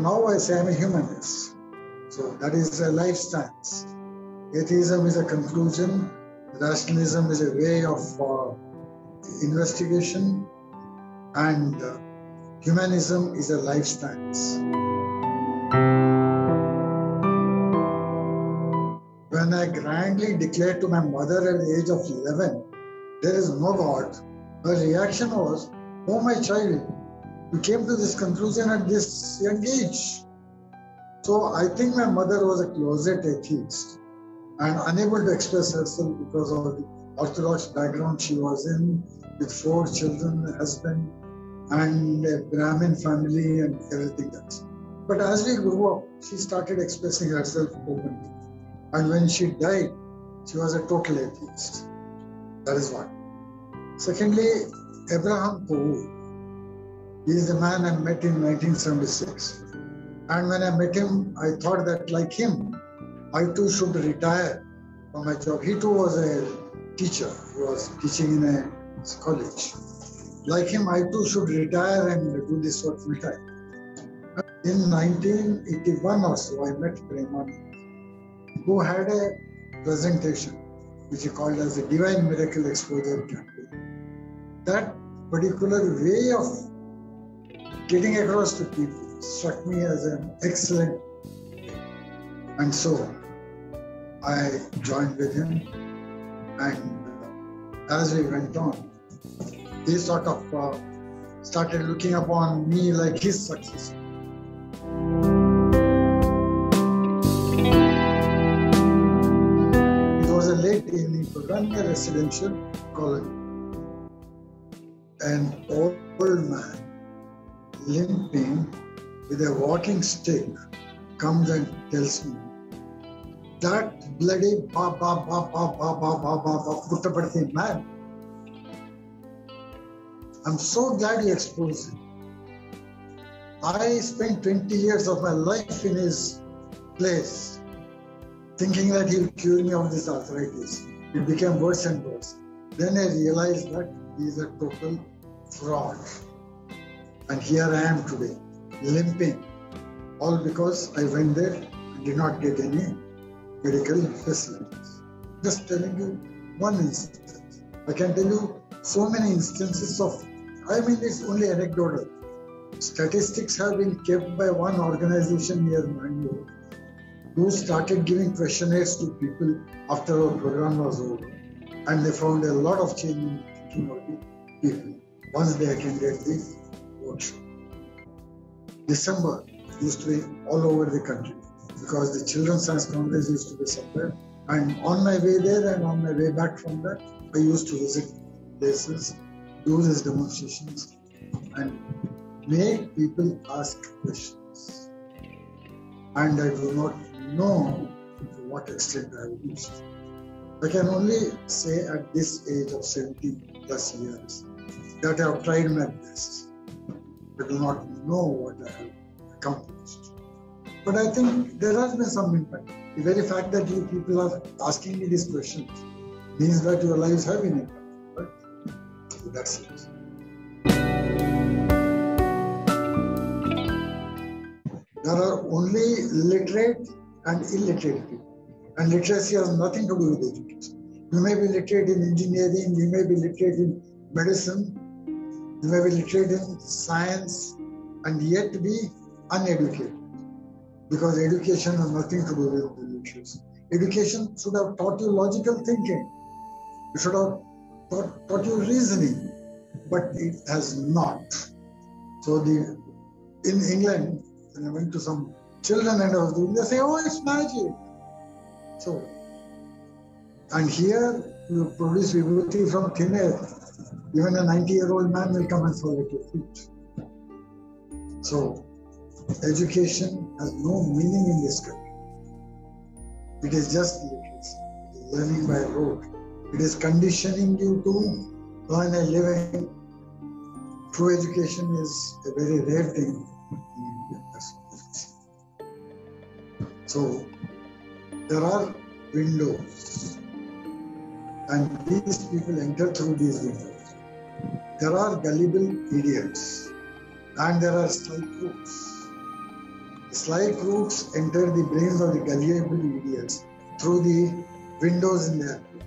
Now, I say I'm a humanist. So that is a life stance. Atheism is a conclusion, rationalism is a way of uh, investigation, and uh, humanism is a life stance. When I grandly declared to my mother at the age of 11, there is no God, her reaction was, Oh, my child, you came to this conclusion at this young age. So I think my mother was a closet atheist and unable to express herself because of the Orthodox background she was in, with four children, a husband, and a Brahmin family, and everything else. But as we grew up, she started expressing herself openly. And when she died, she was a total atheist. That is one. Secondly, Abraham Kovoor. He is the man I met in 1976. And when I met him, I thought that like him, I too should retire from my job. He too was a teacher. He was teaching in a college. Like him, I too should retire and do this work full time. In 1981 or so, I met Premanand, who had a presentation which he called as the Divine Miracle Exposure Campaign. That particular way of getting across to people struck me as an excellent and so I joined with him and as we went on he sort of uh, started looking upon me like his successor. It was a late evening program a residential colony an old man limping with a walking stick comes and tells me that bloody ba ba ba ba ba ba ba ba ba Puttaparthi man. I'm so glad he exposed him. I spent 20 years of my life in his place, thinking that he'll cure me of this arthritis. It became worse and worse. Then I realized that he's a total fraud. And here I am today, limping, all because I went there and did not get any medical facilities. Just telling you one instance. I can tell you so many instances of, I mean, it's only anecdotal. Statistics have been kept by one organization near Mangalore who started giving questionnaires to people after our program was over. And they found a lot of change in thinking of people once they attended the December used to be all over the country because the Children's Science Congress used to be somewhere. And on my way there and on my way back from that, I used to visit places, do these demonstrations, and make people ask questions. And I do not know to what extent I have reached. I can only say at this age of 70 plus years that I have tried my best. I do not know what I have accomplished. But I think there has been some impact. The very fact that you people are asking me these questions means that your lives have been impacted. Right? That's it. There are only literate and illiterate people. And literacy has nothing to do with education. You may be literate in engineering, you may be literate in medicine, you may be literate in science, and yet be uneducated. Because education has nothing to do with the literacy. Education should have taught you logical thinking. It should have taught, taught you reasoning, but it has not. So the in England, when I went to some children and I was doing, they say, oh, it's magic. So, and here you produce vibhuti from thin air. Even a 90 year old man will come and fall at your feet. So, education has no meaning in this country. It is just literacy, learning by rote. It is conditioning you to earn a living. True education is a very rare thing. So, there are windows, and these people enter through these windows. There are gullible idiots, and there are sly crooks. Sly crooks enter the brains of the gullible idiots through the windows in their brain.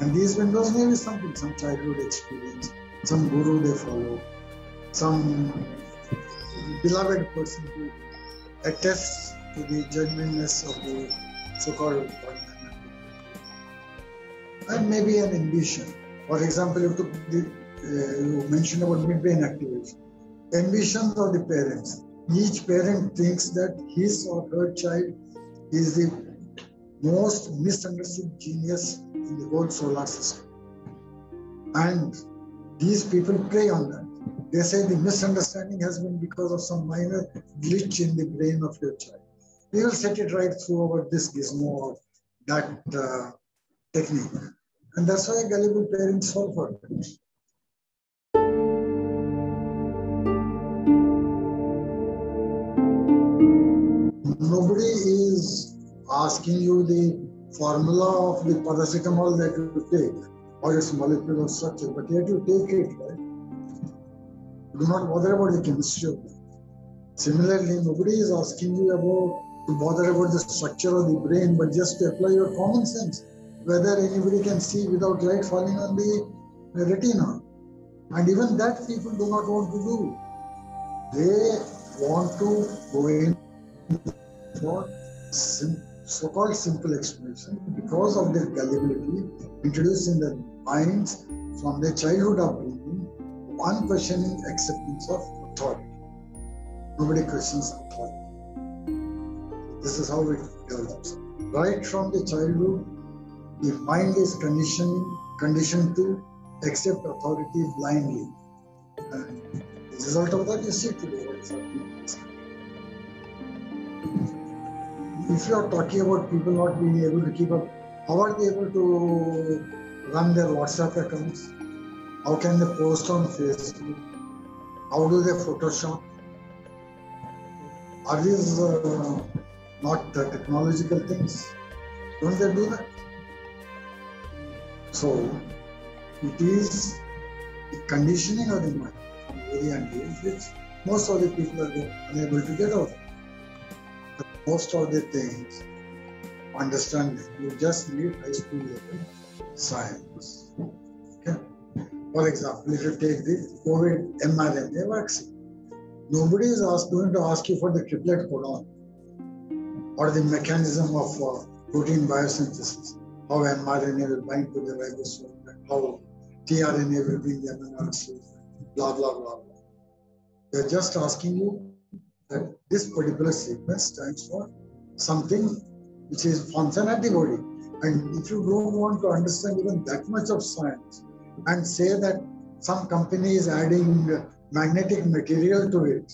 And these windows may be something, some childhood experience, some guru they follow, some beloved person who attests to the genuineness of the so-called and maybe an ambition. For example, you took the uh, you mentioned about midbrain activation. Ambitions of the parents. Each parent thinks that his or her child is the most misunderstood genius in the whole solar system. And these people prey on that. They say the misunderstanding has been because of some minor glitch in the brain of your child. We will set it right through about this gizmo or that uh, technique. And that's why gullible parents fall for it. Nobody is asking you the formula of the paracetamol that you take or its molecular structure, but yet you take it, right? Do not bother about the chemistry of. Similarly, nobody is asking you about to bother about the structure of the brain, but just to apply your common sense, whether anybody can see without light falling on the retina. And even that people do not want to do. They want to go in for so-called simple explanation because of their gullibility introduced in their minds from their childhood upbringing, unquestioning acceptance of authority. Nobody questions authority. This is how it develops. Right from the childhood, the mind is conditioning, conditioned to accept authority blindly. The result of that you see today. If you are talking about people not being able to keep up, how are they able to run their WhatsApp accounts? How can they post on Facebook? How do they Photoshop? Are these uh, not the technological things? Don't they do that? So, it is the conditioning of the mind from very young age which most of the people are unable to get out. But most of the things, understand them. You just need high school level science. Okay? For example, if you take the COVID mRNA vaccine, nobody is asked, going to ask you for the triplet codon or the mechanism of uh, protein biosynthesis, how mRNA will bind to the and how tRNA will bring the amino acids, blah, blah, blah, blah. They're just asking you that this particular sequence stands for something which is function at the body. And if you don't want to understand even that much of science and say that some company is adding magnetic material to it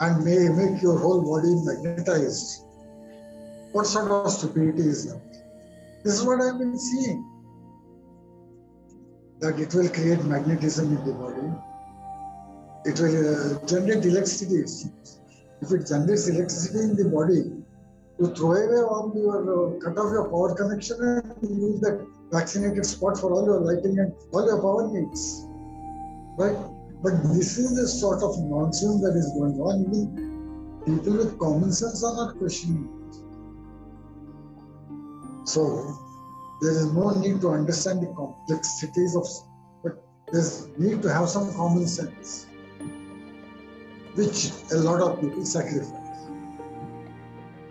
and may make your whole body magnetized, what sort of stupidity is that? This is what I've been seeing. That it will create magnetism in the body. It will uh, generate electricity. If it generates electricity in the body, you throw away all your uh, cut off your power connection and use that vaccinated spot for all your lighting and all your power needs. Right? But this is the sort of nonsense that is going on. Even people with common sense are not questioning. So there is no need to understand the complexities of, but there's need to have some common sense, which a lot of people sacrifice.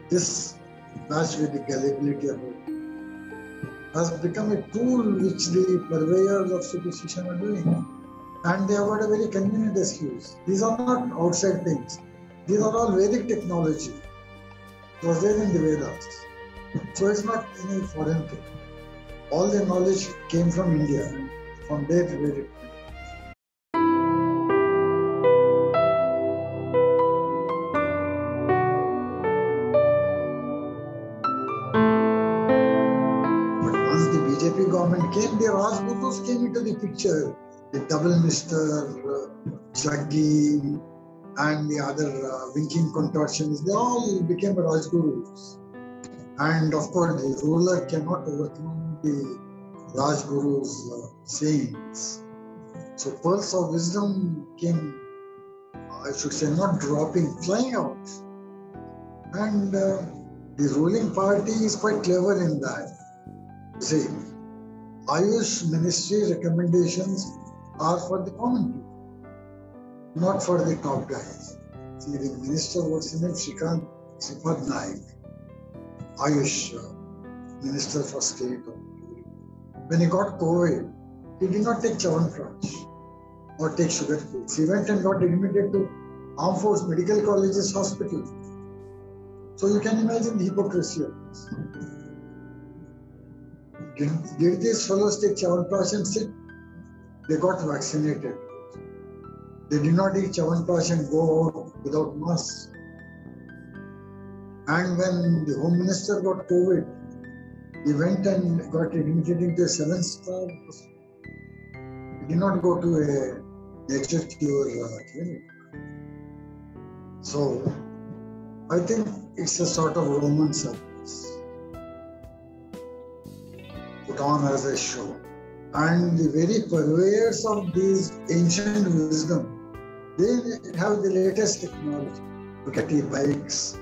This matched with the gullibility has become a tool which the purveyors of superstition are doing. And they have got a very convenient excuse. These are not outside things. These are all Vedic technology. It was there in the Vedas. So it's not any foreign thing. All the knowledge came from India. From there, once the BJP government came, the Rajputos came into the picture. The double Mr. Uh, Jaggi and the other uh, winking contortions, they all became Rajgurus. And of course, the ruler cannot overcome the Rajguru's uh, sayings. So pearls of wisdom came I should say, not dropping, flying out. And uh, the ruling party is quite clever in that. See, Ayush Ministry recommendations are for the common people, not for the top guys. See, the minister, what's his name? Shrikant Sripad Naik, Ayush uh, Minister for State. When he got COVID, he did not take Chyawanprash or take sugar pills. He went and got admitted to Armed Force Medical Colleges Hospital. So you can imagine the hypocrisy of this. Did, did these fellows take Chyawanprash and sit? They got vaccinated. They did not eat Chyawanprash and go out without masks. And when the Home Minister got COVID, he went and got admitted into a seven star hospital. He did not go to a nature cure uh, clinic. So I think it's a sort of Roman service put on as a show. And the very purveyors of these ancient wisdom, they have the latest technology. Look at the bikes,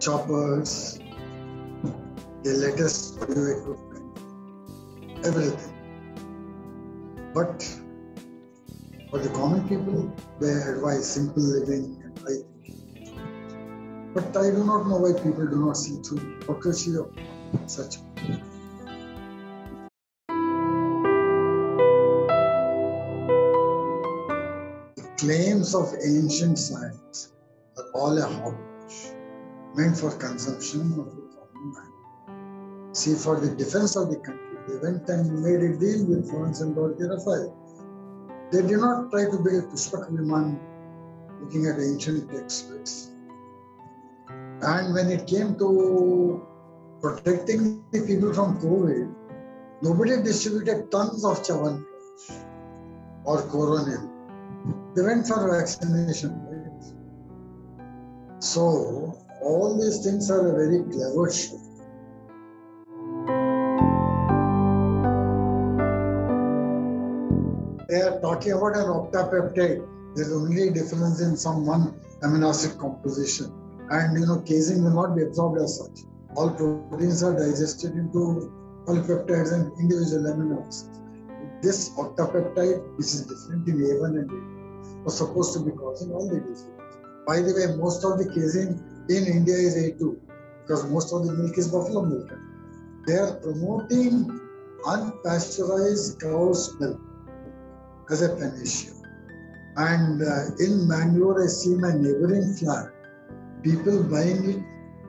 choppers, the latest audio equipment, everything. But for the common people, they advise simple living and high thinking. But I do not know why people do not see through the hypocrisy of such claims of ancient science are all a hogwash, meant for consumption of the common man. See, for the defense of the country, they went and made a deal with France and the Rafale. They did not try to build Pushpak Viman looking at ancient textbooks. And when it came to protecting the people from COVID, nobody distributed tons of Chawan or Coronil. They went for vaccination. Right? So, all these things are a very clever show. They are talking about an octapeptide. There's only difference in some one amino acid composition. And you know, casein will not be absorbed as such. All proteins are digested into polypeptides and individual amino acids. This octapeptide, which is different in A1 and A2, was supposed to be causing all the diseases. By the way, most of the casein in India is A2 because most of the milk is buffalo milk. They are promoting unpasteurized cow's milk as a panacea. And uh, in Mangalore, I see my neighboring flat, people buying it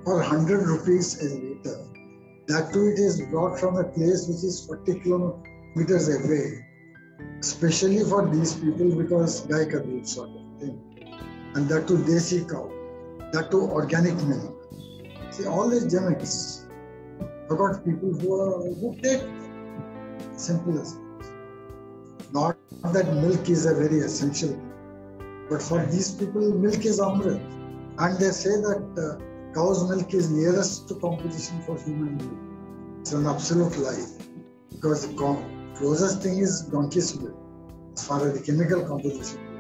for 100 rupees a liter. That too, it is brought from a place which is 40 kilometers away, especially for these people because Kabir sort of thing. And that too, desi cow, that too, organic milk. See, all these gimmicks. I got people who are who take simple as not that milk is a very essential but for these people, milk is amrit. And they say that uh, cow's milk is nearest to competition for human milk. It's an absolute lie because the closest thing is donkey's milk as far as the chemical composition.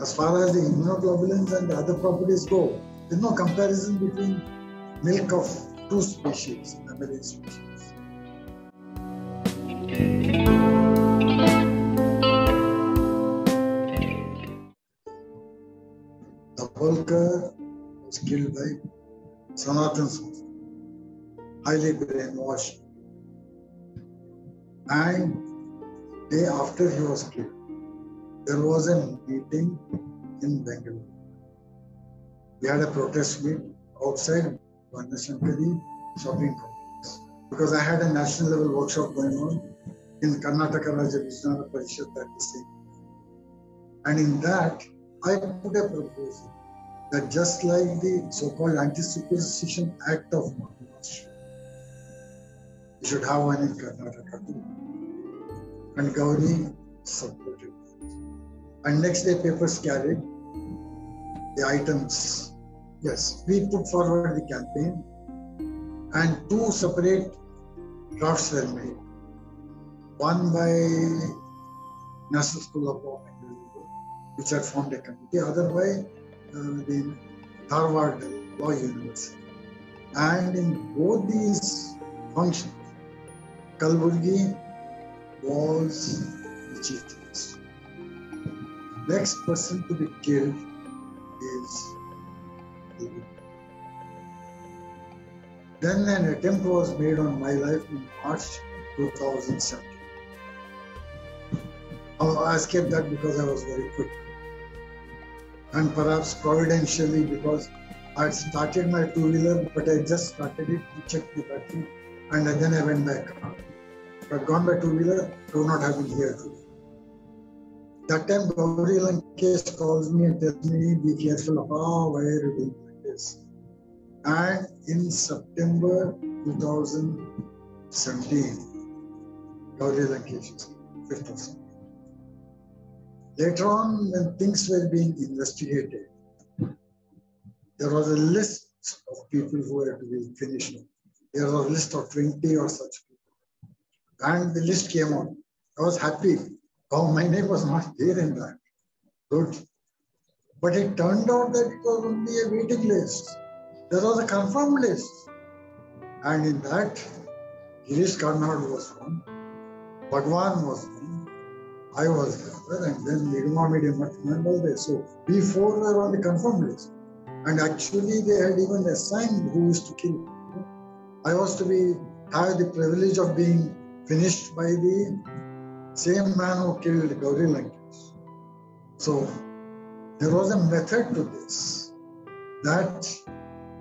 As far as the immunoglobulins and the other properties go, there's no comparison between milk of two species, mammalian species. The Dabholkar was killed by Sanatan highly brainwashed. And day after he was killed, there was a meeting in Bangalore. We had a protest meet outside Banashankari shopping complex because I had a national level workshop going on in Karnataka Rajya Vijnana Parishad at the same And in that, I put a proposal that just like the so-called Anti-Superstition Act of Maharashtra, we should have one in Karnataka too. And Gauri supported. And next day papers carried the items. Yes, we put forward the campaign and two separate drafts were made. One by National School of Law which had formed a committee. Otherwise, uh, the Harvard Law University. And in both these functions, Kalburgi was the chief. Next person to be killed is Kalburgi. Then an attempt was made on my life in March 2017. I escaped that because I was very quick. And perhaps providentially because I had started my two wheeler, but I just started it to check the battery and then I went back. I'd gone by two wheeler, I would not have been here today. That time, Gauri Lankesh calls me and tells me, be careful of how, why are doing this? And in September 2017, Gauri Lankesh, 5th of September. Later on, when things were being investigated, there was a list of people who were to be finished. There was a list of 20 or such people. And the list came on. I was happy. Oh, my name was not there in that. Good. But it turned out that it was only a waiting list. There was a confirmed list. And in that, Girish Karnad was one, Bhagwan was one, I was there, and then Nirma Media Martman was there. So we four were on the confirmed list. And actually, they had even assigned who is to kill. I was to be have the privilege of being finished by the same man who killed Gauri Lankesh. So there was a method to this that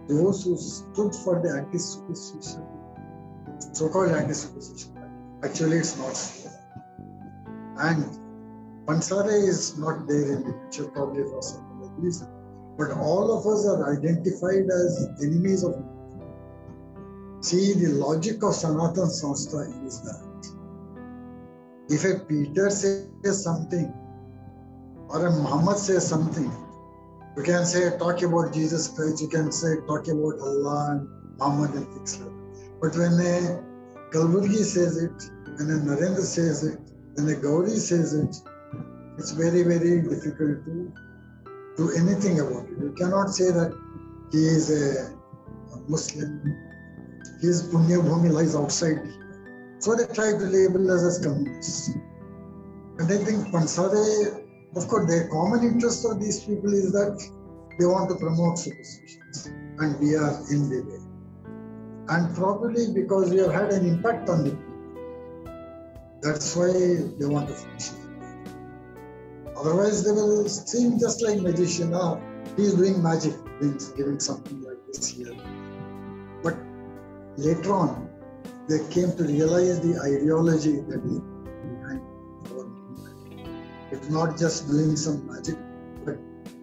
those who stood for the anti-superstition, so-called anti-superstition, actually it's not so. And Pansare is not there in the picture probably for some other reason. But all of us are identified as enemies of See, the logic of Sanatan Sanstha is that if a Peter says something or a Muhammad says something, you can say talk about Jesus Christ, you can say talk about Allah and Muhammad and things like that. But when a Kalburgi says it, when a Narendra says it, when a Gauri says it, it's very, very difficult to do anything about it. You cannot say that he is a Muslim, his Punya Bhumi lies outside. So they try to label us as communists. And I think Pansare, of course, the common interest of these people is that they want to promote superstitions, and we are in the way. And probably because we have had an impact on the people, that's why they want to finish it. Otherwise, they will seem just like magician. Ah, he's doing magic, means giving something like this here. But later on, they came to realize the ideology that is behind our movement. It's not just doing some magic, but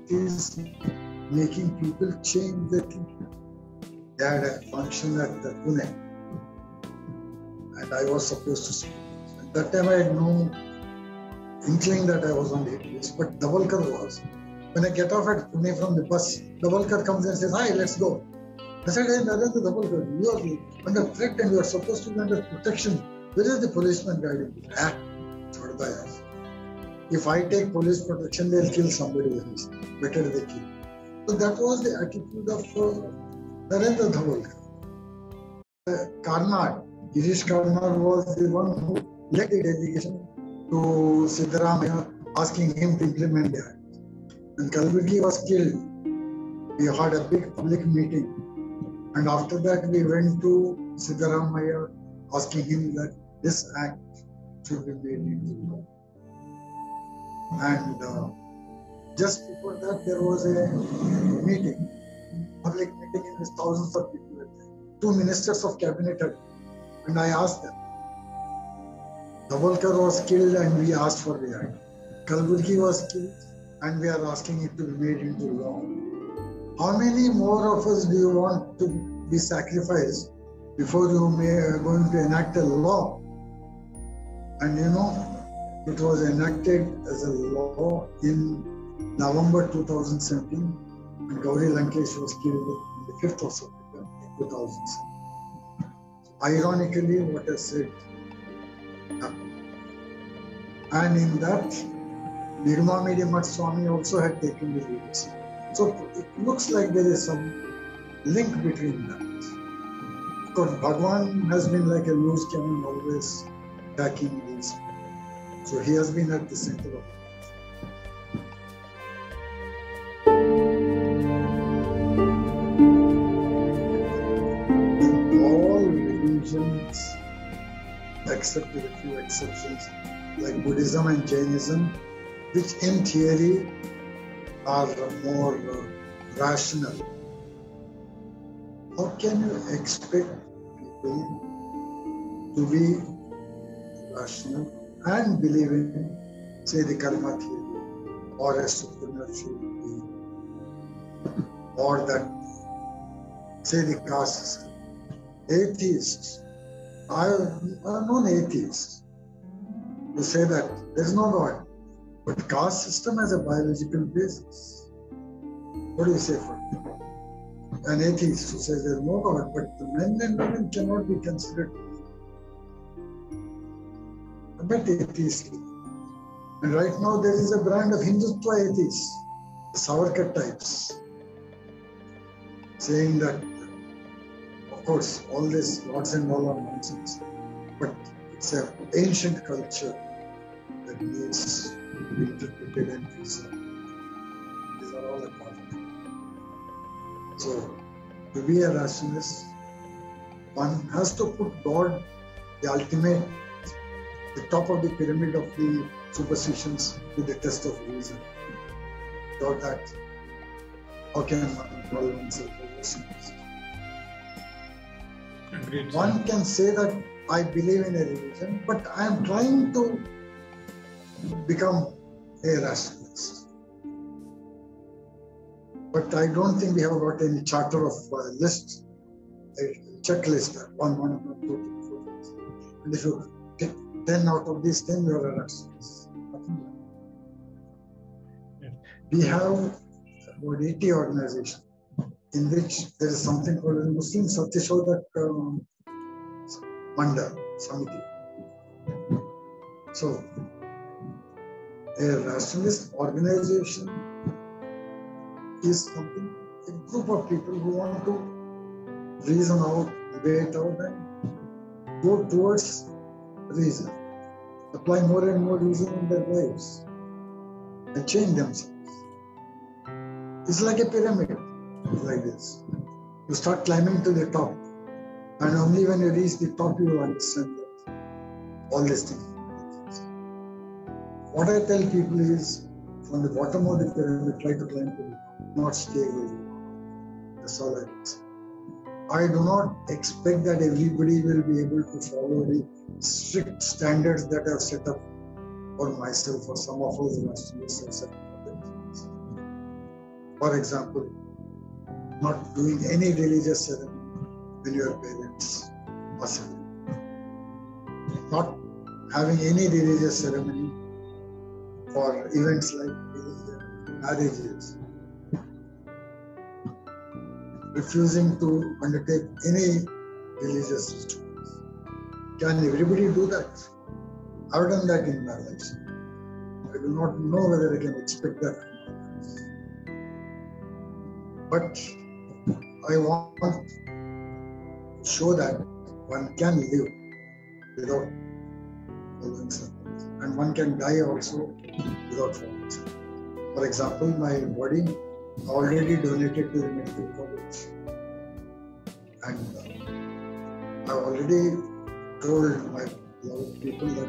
it is making people change their thinking. They had a function at the Pune, and I was supposed to speak. At that time, I had no inkling that I was on the list, but Dabholkar was. When I get off at Pune from the bus, Dabholkar comes and says, Hi, let's go. I said, Hey, Narendra Dabholkar, you are under threat and you are supposed to be under protection. Where is the policeman guiding you? Ah. If I take police protection, they'll kill somebody else. Better they kill. So that was the attitude of uh, Narendra Dabholkar. Uh, Karnad, Girish Karnad was the one who led the delegation to Siddaramaiah asking him to implement the act. When Kalburgi was killed, we had a big public meeting. And after that, we went to Siddaramaiah asking him that this act should be made into law. And uh, just before that, there was a meeting, public meeting in which thousands of people. Two ministers of cabinet had, and I asked them, Dabholkar was killed and we asked for the act. Kalburgi was killed and we are asking it to be made into law. How many more of us do you want to be sacrificed before you may are going to enact a law? And you know, it was enacted as a law in November 2017 and Gauri Lankesh was killed on the 5th of September 2007. Ironically, what I said happened. And in that, Nirmamidi Mat Swami also had taken the leadership. So it looks like there is some link between that. Because Bhagwan has been like a loose cannon always attacking these. So he has been at the center of all religions, except with a few exceptions, like Buddhism and Jainism, which in theory are more uh, rational. How can you expect people to be rational and believe in, say, the karma theory or a supernatural being or that, say, the caste system? Atheists, I have known atheists say that there is no God. But caste system has a biological basis. What do you say for? An atheist who says there is no God, but the men and women cannot be considered. I bet atheists. And right now there is a brand of Hindutva atheists, the Savarkar types, saying that, of course, all this gods and all are nonsense, but it's an ancient culture that needs interpreted and preserved. These are all of it. So, to be a rationalist, one has to put God, the ultimate, the top of the pyramid of the superstitions, to the test of reason. Without that, how can one call oneself a rationalist? One can say that I believe in a religion, but I am trying to become a rationalist. But I don't think we have got any charter of uh, list, a checklist, one, one, one, two, three, four. And if you take 10 out of these 10, you are a rationalist. We have about 80 organizations in which there is something called Muslim Satyashodhak um, Mandal Samiti. So, a rationalist organization is something, a group of people who want to reason out, debate out, and go towards reason, apply more and more reason in their lives, and change themselves. It's like a pyramid, like this. You start climbing to the top, and only when you reach the top, you understand that all these things. What I tell people is, from the bottom of the pyramid, try to climb to the top, not stay where you are. That's all I can say. I do not expect that everybody will be able to follow the strict standards that I've set up for myself or some of us nationalists have set for example, not doing any religious ceremony when your parents are celebrating. Not having any religious ceremony for events like marriages. Refusing to undertake any religious rituals. Can everybody do that? I've done that in my life. I do not know whether I can expect that. But I want to show that one can live without following and one can die also without circles. For example, my body already donated to the medical college, and uh, I already told my beloved people that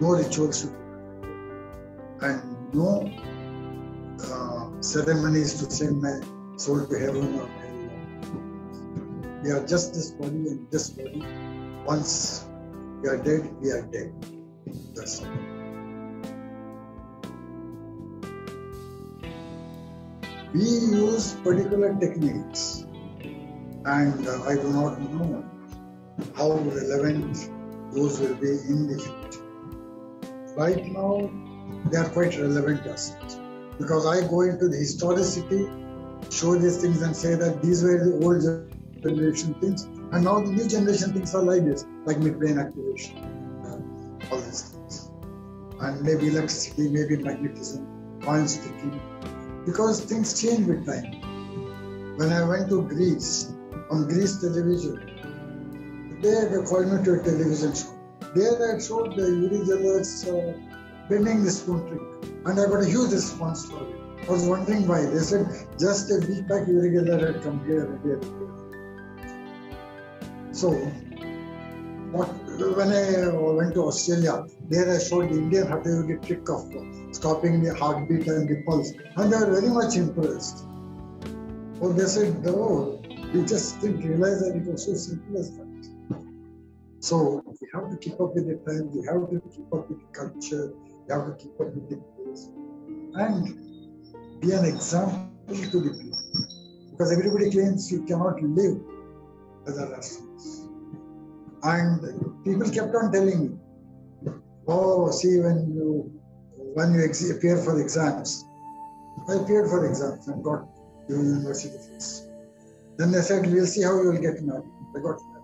no rituals and no uh, ceremonies to send my soul to heaven or hell. We are just this body and this body. Once we are dead, we are dead. We use particular techniques, and uh, I do not know how relevant those will be in the future. Right now, they are quite relevant us because I go into the historicity, show these things, and say that these were the old generation things, and now the new generation things are like this, like midbrain activation, and maybe electricity, maybe magnetism, coins ticking, because things change with time. When I went to Greece, on Greece television, there they called me to a television show. There I showed the Uri Geller's uh, bending the spoon trick, and I got a huge response for it. I was wondering why. They said just a week back Uri Geller had come here again. So, what, when I went to Australia, there I showed the Indian Hatha trick of stopping the heartbeat and the pulse, and they were very much impressed. Well, they said, no, you just didn't realize that it was so simple as that." So we have to keep up with the times, we have to keep up with the culture, we have to keep up with the place, and be an example to the people. Because everybody claims you cannot live as a rationalist. And people kept on telling me, oh, see, when you when you ex- appear for exams, I appeared for exams and got university fees. Then they said, we'll see how you will get married. I got married.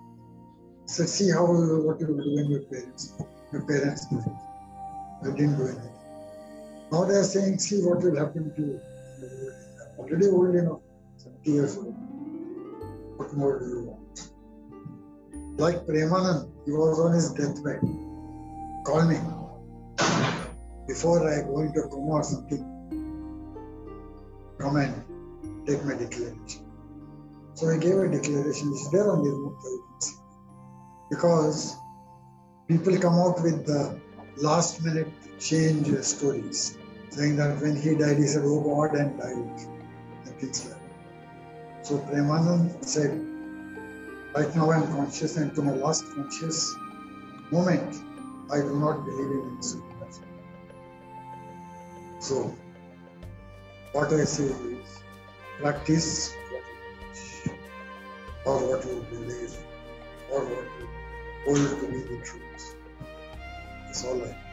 So see how what you will do when your parents, your parents do it. I didn't do anything. Now they are saying, see what will happen to you. I'm already old enough, 70 years old. What more do you want? Like Premanand, he was on his deathbed. Call me. Before I go into coma or something, come and take my declaration. So I gave a declaration, it's there on the remote. Because people come out with the last minute change stories, saying that when he died, he said, Oh God, and died, and things like that. So Premanand said, Right now I'm conscious, and to my last conscious moment, I do not believe in supernatural. So, what I say is, practice what you teach, or what you believe, or what you hold to be the truth. That's all I.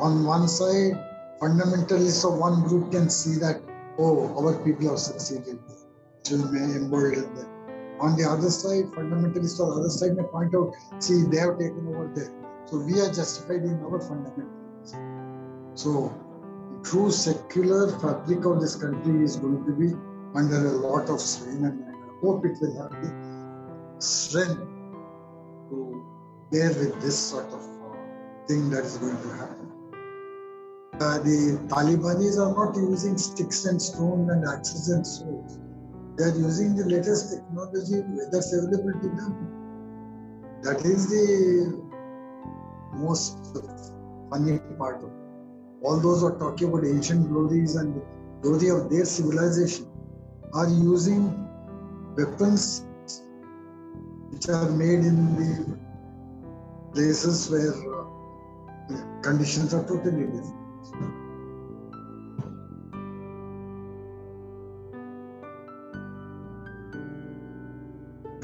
On one side, fundamentalists of one group can see that, oh, our people have succeeded, will may them. On the other side, fundamentalists on the other side may point out, see, they have taken over there. So we are justified in our fundamentalism. So the true secular fabric of this country is going to be under a lot of strain, and I hope it will have the strength to bear with this sort of uh, thing that is going to happen. Uh, the Talibanis are not using sticks and stones and axes and swords. They are using the latest technology that's available to them. That is the most funny part of it. All those who are talking about ancient glories and glory of their civilization are using weapons which are made in the places where uh, conditions are totally different.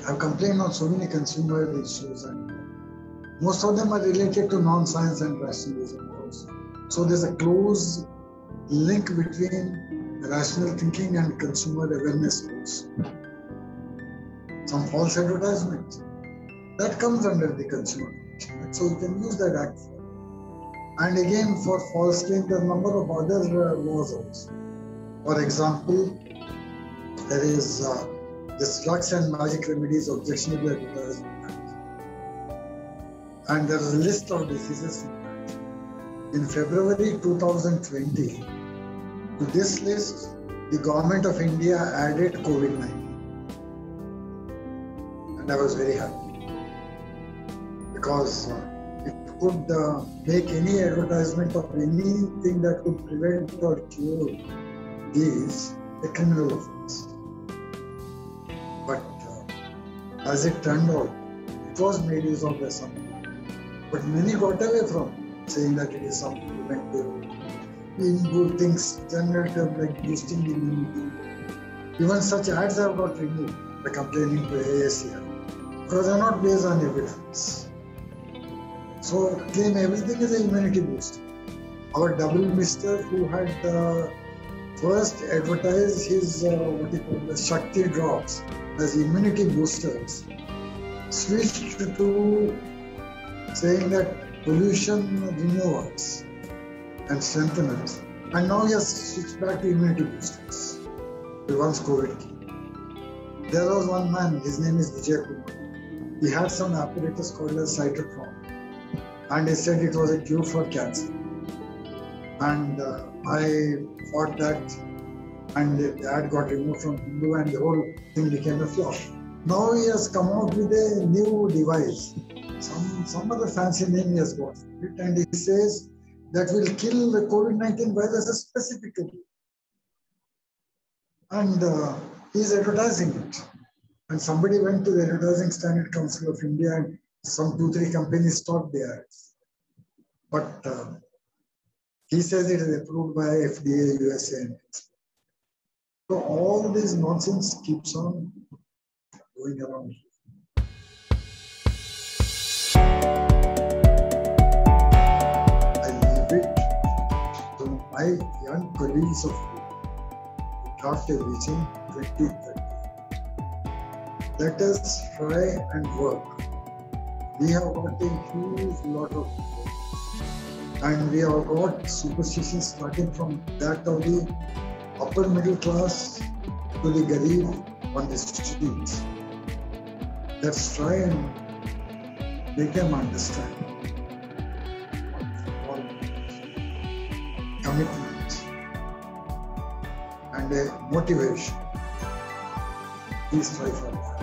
I've complained on so many consumer issues, and most of them are related to non-science and rationalism. So there's a close link between rational thinking and consumer awareness. Some false advertisement that comes under the consumer. So you can use that act. And again, for false a number of other uh, laws also. For example, there is uh, this drugs and magic remedies objectionable. And there is a list of diseases in. In February 2020, to this list, the government of India added COVID 19. And I was very happy because uh, could uh, make any advertisement of anything that could prevent or cure these a criminal offense. But uh, as it turned out, it was made use of by some. But many got away from saying that it is supplemental, in good things, generative like boosting immunity. Even such ads have got removed by complaining to AACR because they are not based on evidence. So claim everything is an immunity booster. Our double mister who had uh, first advertised his uh, what he called the Shakti drops as immunity boosters, switched to saying that pollution renews and strengthens, and now he has switched back to immunity boosters. Once COVID. There was one man, his name is Vijay Kumar. He had some apparatus called as cytotron, and he said it was a cure for cancer. And uh, I fought that, and the ad got removed from Hindu, and the whole thing became a flop. Now he has come out with a new device. Some some other fancy name he has got it, and he says that will kill the COVID-19 virus specifically. And uh, he's advertising it. And somebody went to the Advertising Standard Council of India and some two, three companies stopped their ads. But uh, he says it is approved by FDA, USA. And so all this nonsense keeps on going around. I leave it to my young colleagues of after reaching 2030. Let us try and work. We have got a huge lot of and we have got superstitions starting from that of the upper middle class to the garib on the streets. Let's try and make them understand commitment and a motivation. Please try for that.